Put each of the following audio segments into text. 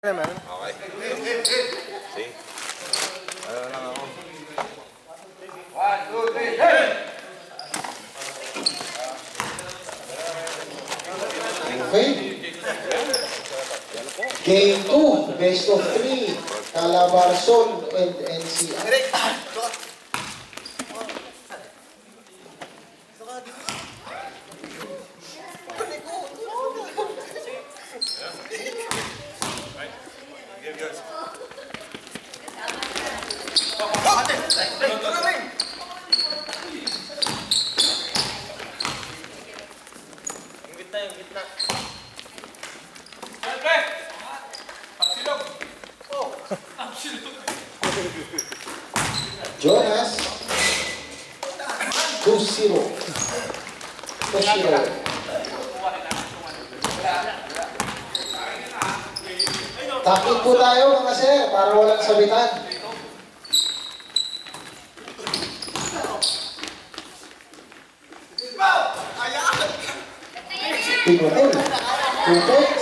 naman. Okay. See? Ano lang ako. Okay. Game 2, best of 3. Calabarzon and NCR. Jonas. 2-0. 2-0. Takip po tayo mga sir para walang sabitan. Pinutol. Two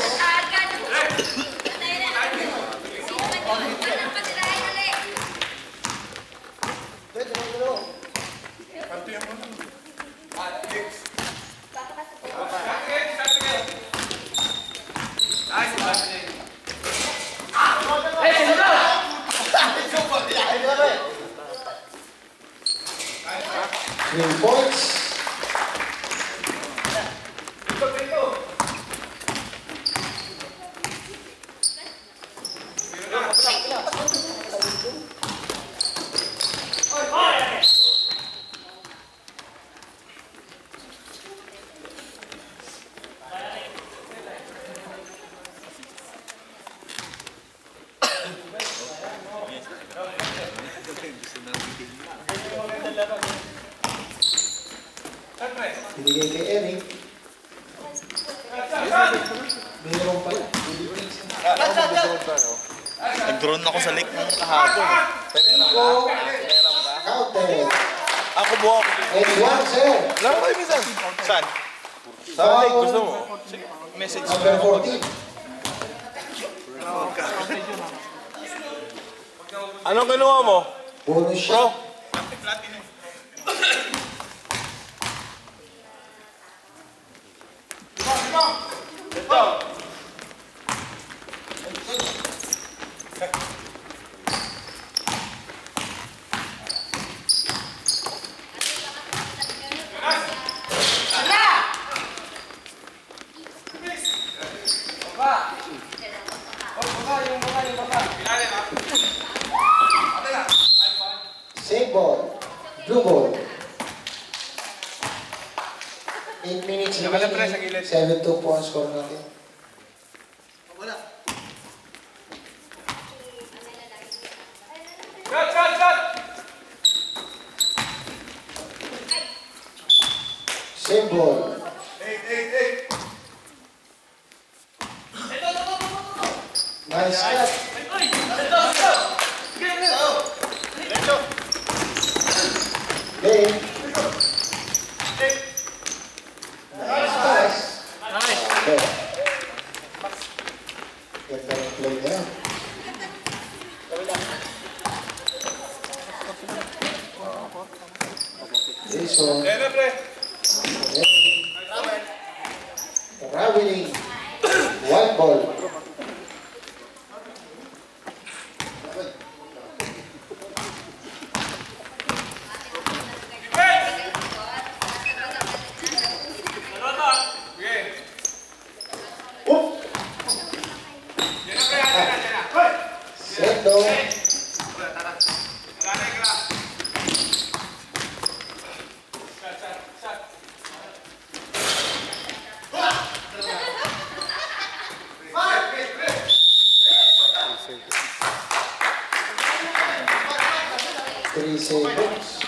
Three seconds.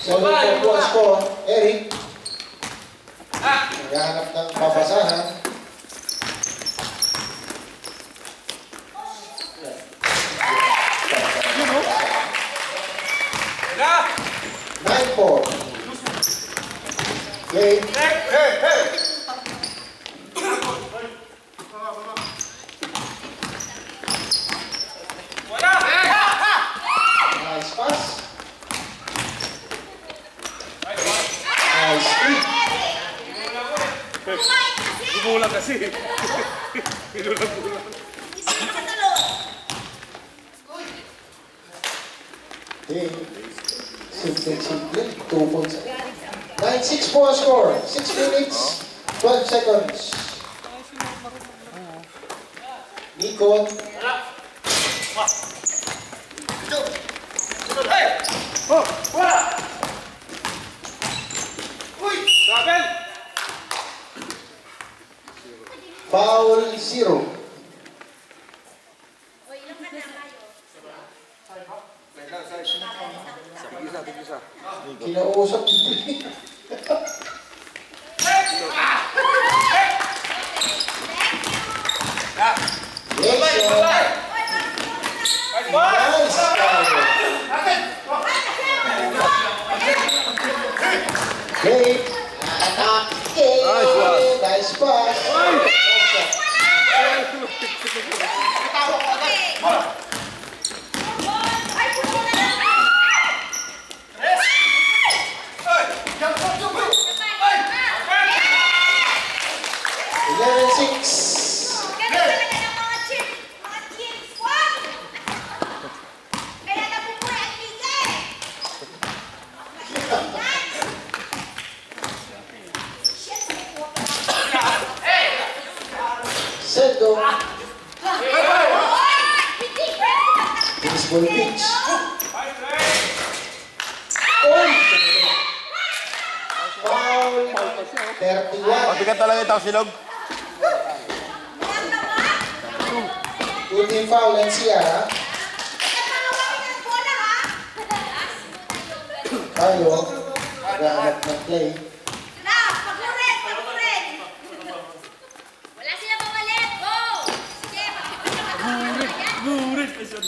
Seven for po ang score. Eric. Naghahanap ng babasahan. Nine four. Game. Gumulang kasi. Pinulang-bulang. Okay. Simple, simple. Two points. 9-6 po ang score. 6 minutes, 12 seconds. Nico. Travel! Foul zero. Kinausap. Nice. Okay. Nice pass. 大，好。Foul and Sierra. Tayo. Naghahanap ng play.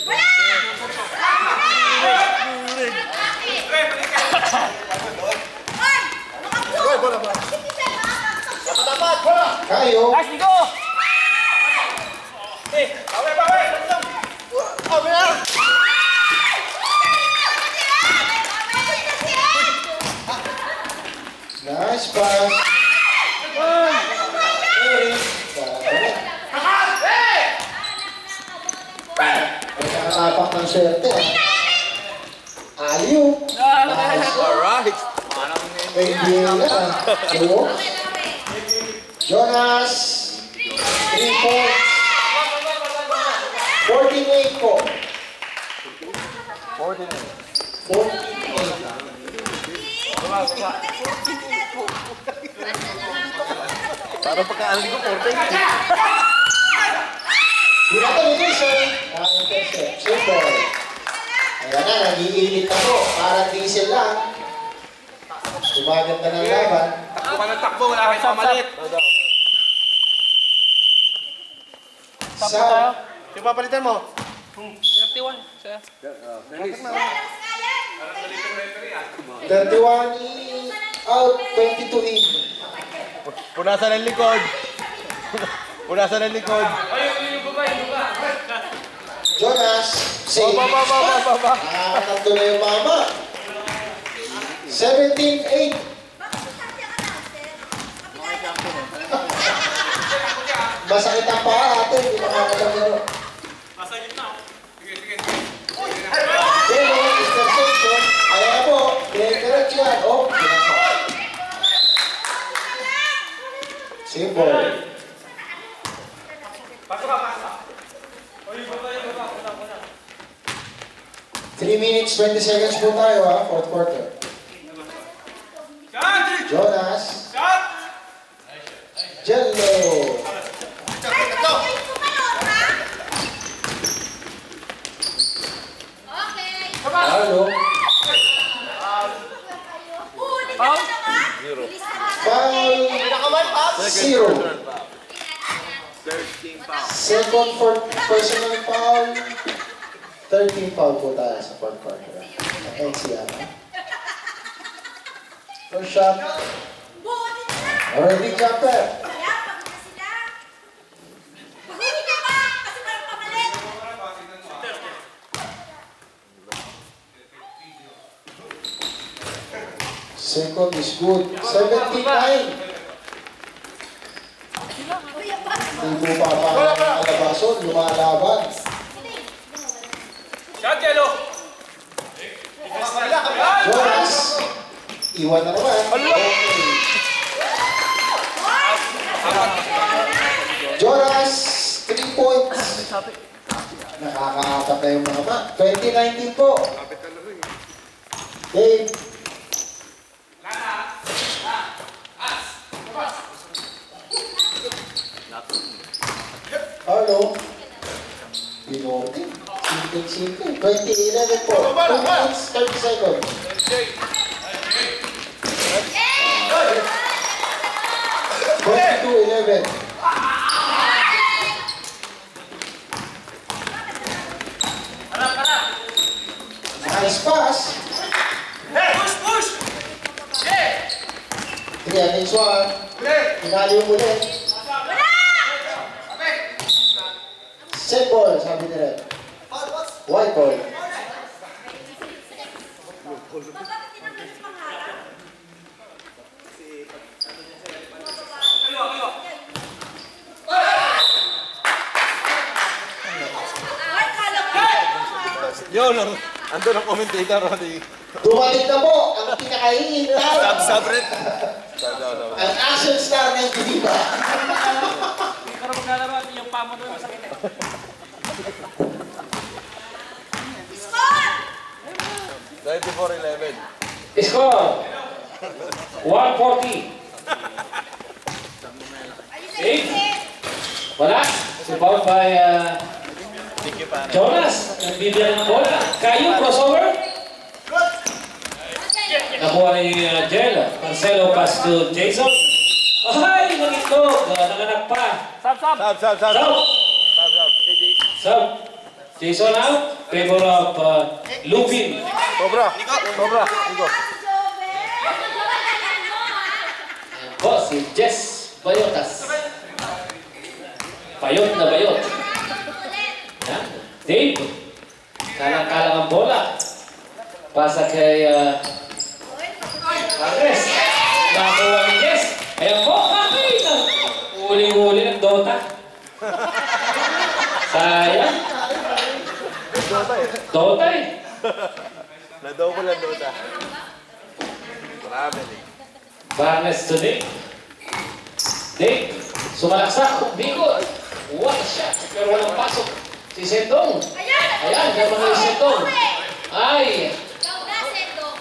Wala! Hoy! Mga po! Sige, sir, mga Kayo. Nice pass. Eric. Nagkakapak ng swerte. ah. Aliw. Nice. Alright. NBA na. Two. Jonas. Three points. 14-8 po. 14-8. Parang pagka-aling ko, 40. Congratulations! Ang-intercept. Super. Ayan na, nag-iinit na po. Parang diesel lang. Gumaganda ng laban. Takbo ka ng takbo, wala kayong pamalit. Sa Yung papalitan mo? 31 in, out, 22 in. Punasan ang likod. Punasan ang likod. Jonas, save. Baba, baba, baba. Nakakatatlo na yung mama. 17-8. Masakit ang paa ate, hindi makakalamero. Pero, interception, ayan na po, dire-diretso yan. Oh, pinasok. Simple. Three minutes, 20 seconds po tayo ha, fourth quarter. Zero. Second for personal foul. 13 foul po tayo sa fourth quarter. NCR. First shot. Already jumper. Second is good. 79. Hindi po pa pa alabason, lumalaban. Shot, yellow! Jonas, iwan na naman. Okay. Jonas, 3 points. Nakakaapat na yung mga ma. 2019 po. Dave. 29 po. Bora, bora! 30 seconds. Forty-two, eleven. Nice pass. Hey, push, push. Hey. Yeah, next one. Hey. Inali ulit. White ball. Yun, andun ang commentator. Dumating na po ang pinakahihintay. Sub, sub, red. Sub, sub, sub. Ang action star ng Diva. Pero maglalaro yung pamo doon masakit eh. Score! 24-11. Score! 140. Eight. Wala. Rebound by uh. Jonas. Nagbibigyan ng bola. Kayo, crossover. Nakuha ni uh, Jel. Marcelo pass to Jason. Ay. Uh, nanganak pa. Sub, sub, sub. Sub. Sub, sub. Sub. Jason out. Favor of uh, Lupin. Cobra. Cobra. Nico. Po, si Jess Bayotas. Bayot na bayot. Yan. Dave. Kalang-kalang ang bola. Pasa kay uh, Andres. Nakuha ni Jess. Ayan po, kakay. Uli-uli ng Dota. Sayang. Dota eh. Dota eh. Na-double ang Dota. Marami eh. Barnes to Dave. Dave, sumalaksak. What a shot. Pero walang pasok. Si Sendong. Ayan, naman na si Sendong. Ay,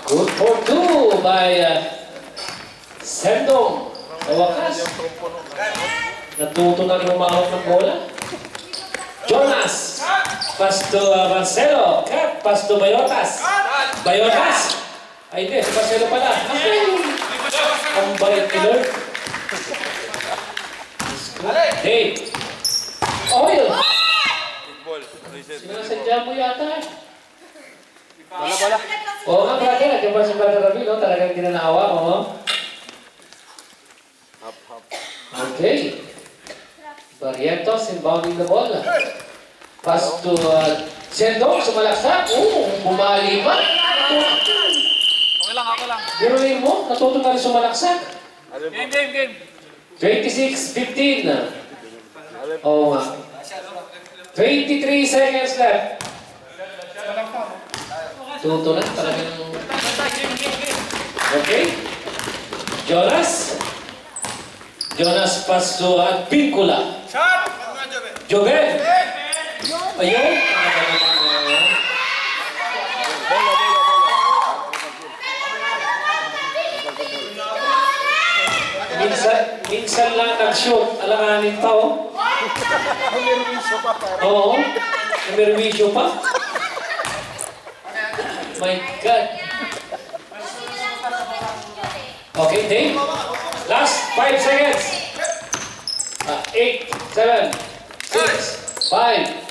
good for two by uh, Sendong. Sa wakas, natuto na rin umahok ng bola. Jonas. Pass to uh, Marcelo. Kat, pass to Bayotas. Bayotas. Ay, hindi. Si Marcelo pala. Ay, ang bait ni Lord. Oil. Ball. Reset. Sinasadya mo yata eh. Wala, wala. Oo nga, brother. Di ba si Brother Rabi, no? Talagang ginanawa mo, no? Hop, hop. Okay. Barrientos inbounding the ball. Pass to uh, Sendong, sumalaksak. Oo, bumali pa. Okay lang, okay lang. Biruin mo, natuto ka rin sumalaksak. Game, game, game. 26-15. Oo nga. 23 seconds left. Tuto na, talagang... Okay. Jonas. Jonas pass to uh, Pincula. Shot! Joven. Ayun. Bola, bola, bola. Minsan, lang nag-shoot. Alanganin pa, oh. Nervyoso pa, pare. Oo. Namerwisyo pa. My God. Okay, Dave. Last five seconds. Uh, eight, seven, six, five,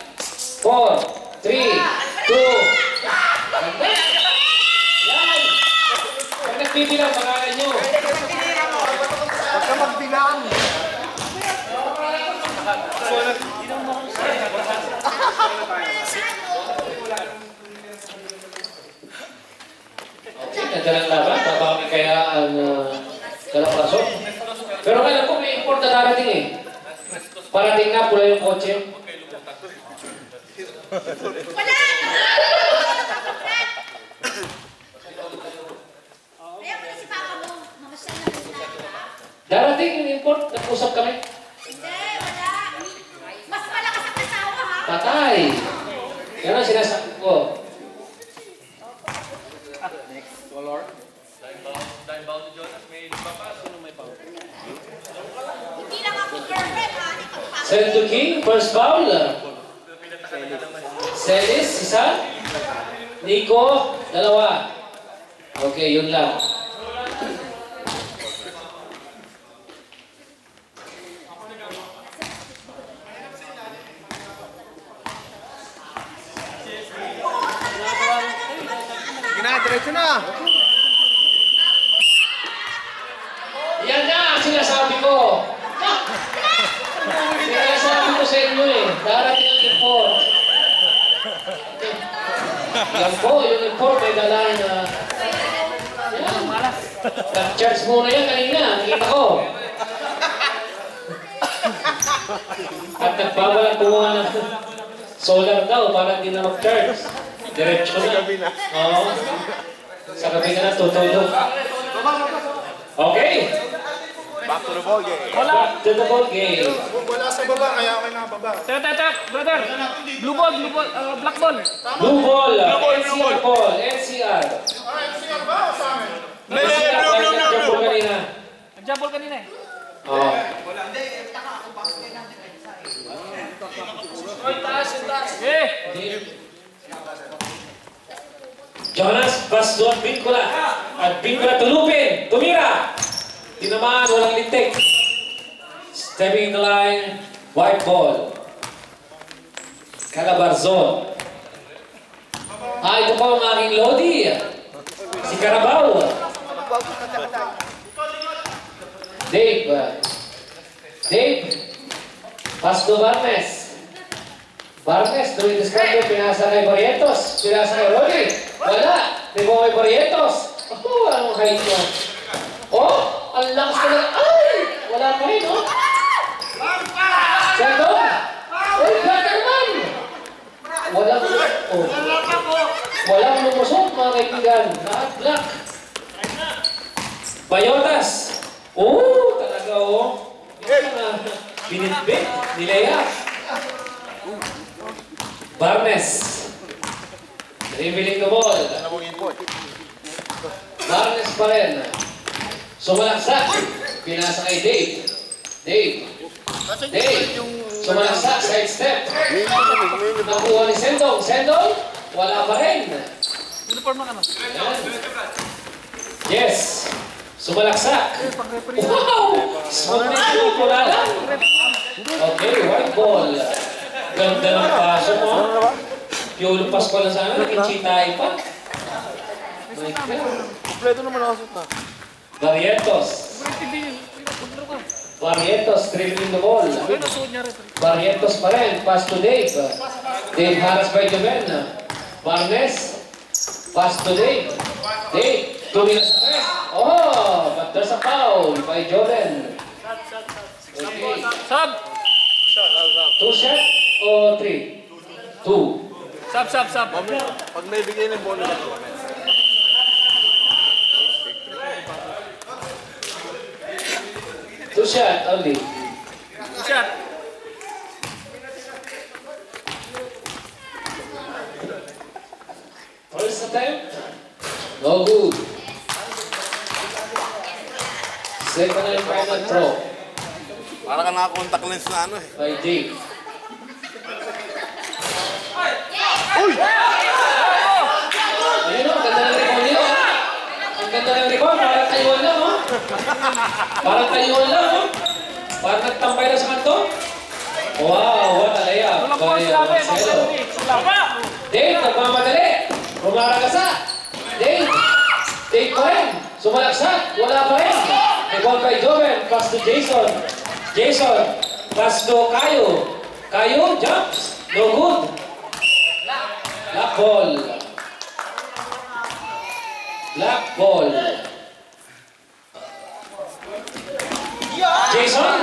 four, three, two. Yan. Pag nagbibilang, pangalan nyo. Huwag ka magbilang. Okay, ganda ng laban. Baka kami kaya ang uh, kalapaso. Pero alam ko may import na darating eh. Parating na pula yung kotse. Wala! Ayaw na si Papa mo. Mamasyal na kasi natin, ha? Darating yung import. Nag-usap kami. Hindi, wala. Mas malakas ang asawa, ha? Patay. Yan ang sinasabi ko. Hindi lang ako girlfriend, ha? Send to King, first foul. Celis, isa. Nico, dalawa. Okay, yun lang. Diretso na. Yan na ang sinasabi ko. Sinasabi ko sa inyo eh. Darating ang import. Yan po, yung import may dalaan na... Yan. Nag-charge muna yan kanina. Nakita ko. At nagbabalang kumuha ng solar daw para hindi na mag-charge. Diretso na. Oo. Sa gabi na na, tutulog. Okay. Back to the ball game. Back to the ball game. Wala sa baba, kaya ako nakababa. Teka, teka, teka, brother. Blue ball, blue ball, uh, black ball. Blue ball, ball, blue NCR ball, NCR. Blue, blue, blue, blue, blue, blue. kanina. Nag-jump ball kanina eh. Oo. Eh! Jonas Basdon Bincula. At Bincula tulupin. Tumira. Tinamaan, walang lintik. Stepping in the line, white ball. Calabarzon. Ah, ito po ang aking Lodi. Si Carabao. Dave. Dave. Pasto Barnes. Barnes, tuwing discount pinasa kay Barrientos. Pinasa kay Rolly. Wala. Tibo kay Barrientos. Oh, walang height mo. Oh, ang lakas na Ay! Wala pa rin, oh. Sandon. Uy, black naman. Walang, oh. Walang lumusot, mga kaibigan. Lahat black. Bayotas. Oh, talaga, oh. Yan, Binitbit, nilayap. Barnes. Dribbling the ball. Barnes pa rin. Sumalaksak. Pinasa kay Dave. Dave. Dave. Sumalaksak. Side step. Nakuha ni Sendong. Sendong. Wala pa rin. Uniform ng ano? Yan. Yes. Sumalaksak. Wow! Smoke na wala lang. Okay, white ball. Ganda ng paso mo. Piolo Pascual na sana, naging chitay pa. My God. Kompleto naman ako na. Barrientos. Barrientos dribbling the ball. Barrientos pa rin. Pass to Dave. Dave Harris by Joven. Barnes. Pass to Dave. Dave. Two minutes. Oh, but there's a foul by Joven. Okay. Sub! Two shot o three? Two. Sub, sub, sub. Pag may bigay ng bola lang. Two shot only. Two Shot. First attempt. No good. Second and final throw Para ka naka-contact lens na ano eh. by Dave. Ayun o, ang ganda ng rebound niya. oh. Ang ganda ng rebound, parang tayuan lang, oh. Parang tayuan lang, oh. Parang nagtampay na sa kanto. Wow, what a layup by eh. Marcelo. Dave, nagmamadali. Rumaragasa. Dave. Dave pa rin. Sumalaksak. Wala pa rin. Ball kay Joven. To Jason. Jason. Pass to Kayo. Kayo, jumps. No good. Black ball. Black ball. Jason.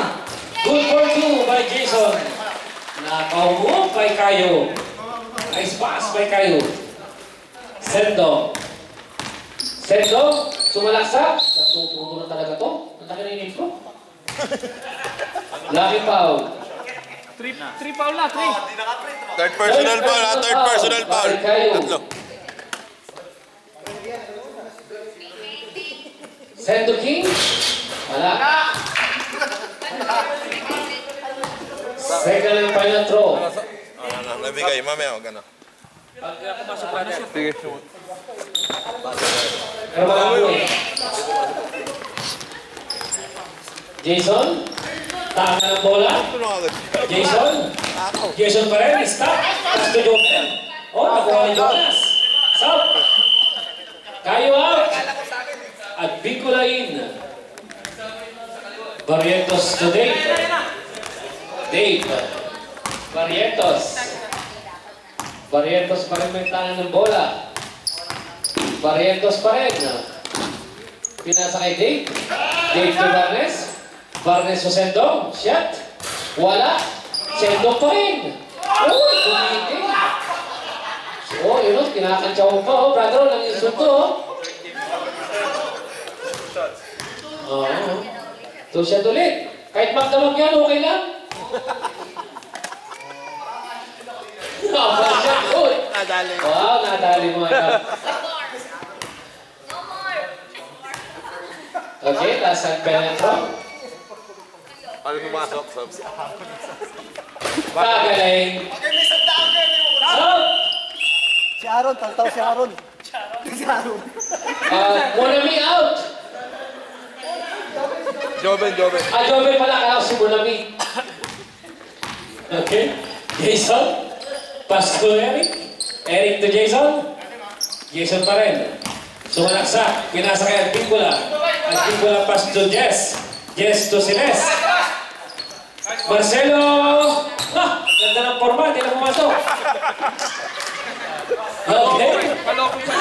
Good for two by Jason. Nakaumo kay Kayo. Nice pass by Kayo. Sendo. Sendo, sumalaksak. Natututo na talaga to. Ang laki na yung intro. Lucky foul. Three, three foul na, three. Third personal foul, ha? Third personal foul. Tatlo. Sendo King. Wala. Second and final throw. Ano, nabigay. Mamaya, huwag na. Pero mga boy. Jason. Tama ng bola. Jason. Jason pa rin. Stop. Tapos to Joker. Oh, nakuha ni Jonas. Stop. Kayo out. At Bicolain. Barrientos to Dave. Dave. Barrientos. Barrientos pa rin may tangan ng bola. Barrientos pa rin. Pinasa kay Dave. Dave to Barnes. Barnes to Sendong. Shot. Wala. Sendong pa rin. Uy, tumiting. Oh, yun o, kinakantsaw mo pa, oh. Brother, walang insulto, oh. Oh, Two shot ulit. Kahit magdamag yan, okay lang. Ah, shot, uy. Nadali. Wow, nadali mo Okay, last ang penetro. Ano pumasok? Subs. Pagaling. Out! Si Aaron, taltaw si Aaron. Uh, Monami out! Joven, Joven. Ah, Joven pala, kaya si Monami. Okay. Jason. Pass to Eric. Eric to Jason. Jason pa rin. Sumalaksak. Pinasa kay Advincula. Pass to Jess. Jess to Sines. Marcelo! Ha! Ganda ng forma. Hindi na pumasok. Okay. Paloko pa.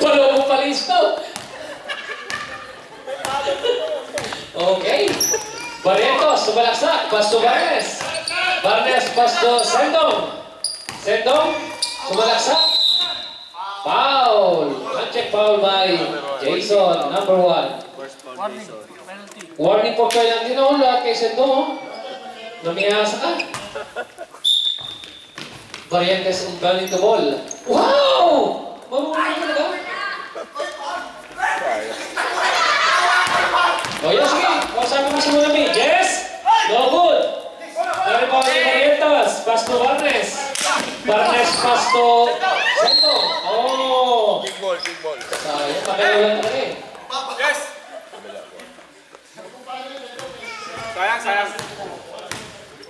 Paloko palisto. Okay. Barrientos, sumalaksak. Pasto Barnes. Barnes, pasto Sendong. Sendong, sumalaksak. Foul. Uncheck foul by Jason, number one. Warning. Penalty. Warning for penalty na ulat kay Sendong. oh. Namiyasa ka. Barrientos ang galing the ball. Wow! Marunong ka talaga. O yan, sige. Kausapin mo si Monami. Yes! No good. Meron pa ni Barrientos. Pass to Barnes. Barnes pass to Sento. Oh! Kick ball, kick ball. Sayang, ka rin. Sayang, sayang.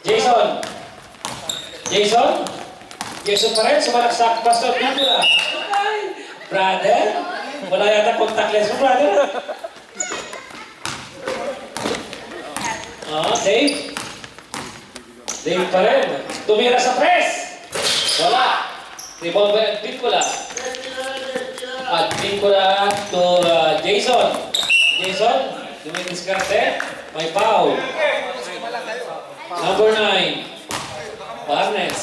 Jason. Jason. Jason pa rin. Sumalaksak. To Pindula. Ay, Brother. Wala yata contactless mo, brother. Ah, Dave. Dave pa rin. Tumira sa press. Wala. Rebound by Advincula. Advincula to uh, Jason. Jason, dumidiskarte. May foul. Number 9. Barnes.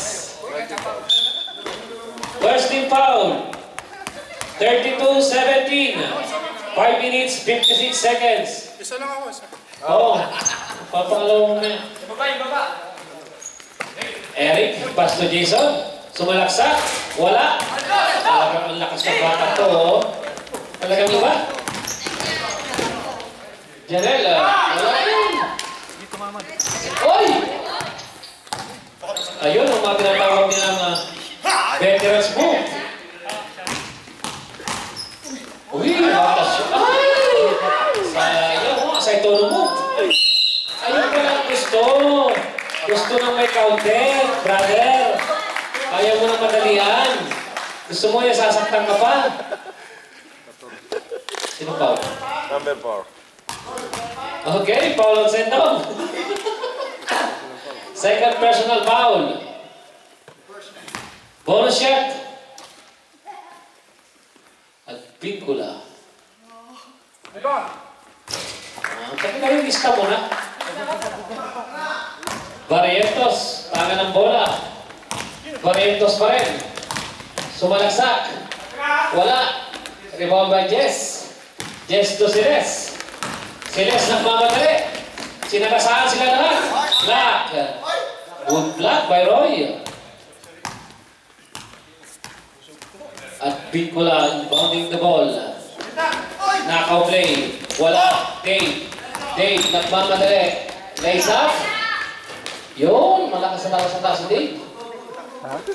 First team foul. 32-17. 5 minutes, 56 seconds. Isa lang ako. Isa. Oo. Oh, papangalawa mo na. Baba, baba. Eric, pass to Jason. Sumalaksak. Wala. Talagang ang lakas ng bata to. oh. Talagang iba. Janelle, ah, wala rin. Oy! Ayun, ang mga tinatawag nila mga veterans move. Uy, bata siya. Ay! Sayang, oh, sa ito move. Ayun pala gusto. Gusto nang may counter, brother. Ayaw mo nang madalian. Gusto mo yung sasaktan ka pa. Sino pa? Number 4. Okay, foul on Sendong. Second personal foul. Bonus shot. At Pincula. Ah, Tapi na yung lista mo na. Barrientos, tangan ng bola. Barrientos pa rin. Sumalaksak. Wala. Rebound by Jess. Jess to Siles. Siles nagmamadali. Sinagasaan sila lahat. Black. Good block by Roy. At Bicula bounding the ball. Knockout play. Wala. Dave. Dave, nagmamadali. Lays up. Yun, malakas na lakas na taas si Dave. Okay.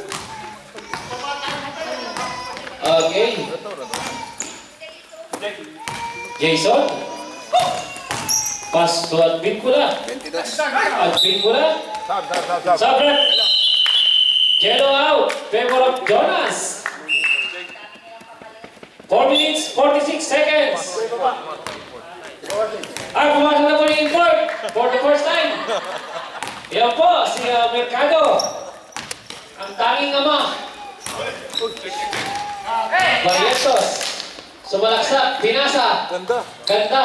Jason. Pass to Advincula. Advincula. Sab, sab, sab, sab. Sabret. Yellow out. Favor of Jonas. 4 minutes, 46 seconds. Ay, pumasok na po ni Import for the first time. Yan po, si uh, Mercado. Ang tanging ama. Barrientos. Sumalaksak, pinasa. Ganda. Ganda.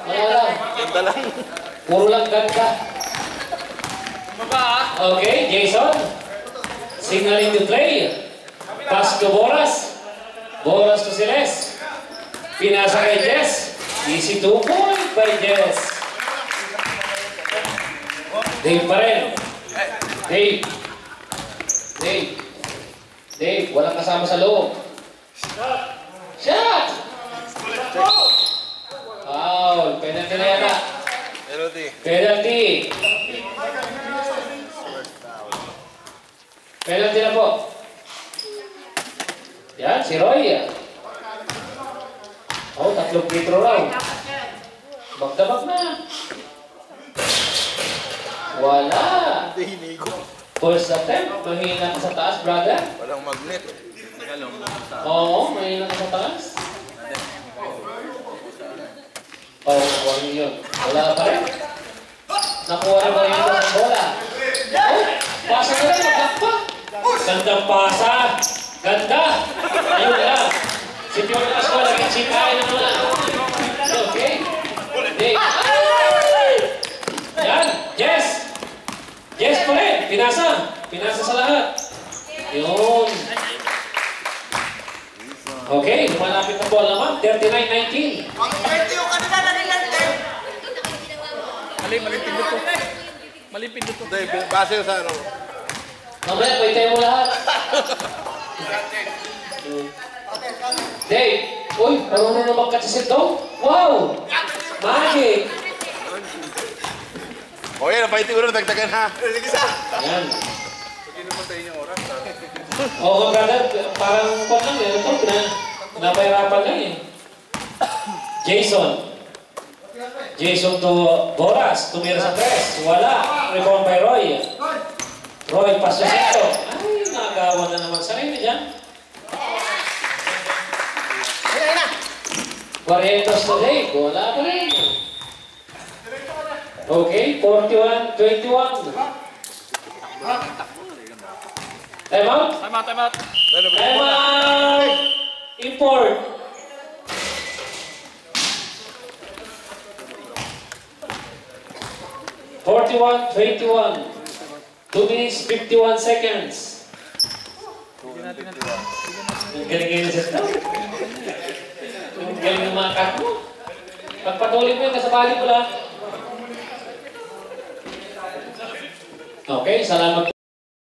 Wala lang. Ganda lang. Puro lang ganda. Okay, Jason. Signaling to play. Pass to Boras. Boras to Siles. Pinasa kay Jess. Easy two point by Jess. Dave pa rin. Dave. Dave. Dave, walang kasama sa loob. Shot! Foul. Penalty na yata. Melody. Penalty. Penalty na po. Yan, si Roy. Oh, tatlong free throw raw. Magdabag na. Wala. Hindi hinigo. First attempt, mahina ka sa taas, brother. Walang magnet. Oo, mahina ka sa taas. Oh, wala yun. Wala pa rin. Nakuha na ba yun ng bola? Oh, pasa na rin, magkakpa. Gandang pasa. Ganda. Ayun lang. Si Pior na Asco, lagi chikain na naman. Okay. Dave. Yan. Yes. Yes pa rin. Pinasa. Pinasa sa lahat. Yun. Okay, lumalapit na bola naman. 39-19. Mali, mali pindot to. Mali pindot to. Hindi, base sa ano. Mamaya, pwede mo lahat. Dave, uy, marunong na magkatisit daw? Wow! Magic! O yan, ko na, dagdagan ha. Yan. Oo, brother, parang kung lang eh, ito, na, napahirapan lang eh. Jason. Jason to Boras, tumira sa press. Wala. Rebound by Roy. Roy, paso sito. Ay, nagawa na naman. Na dyan. Barrientos to Dave. Wala pa rin. Okay, 41, 21. Time out? Time out, time out. Time out! Import. Forty-one, twenty-one. Two minutes, fifty-one seconds. Ang galing-galing sa staff. Ang galing ng mga mo. Pagpatuloy mo yung kasabali mo lang. Okay, salamat po.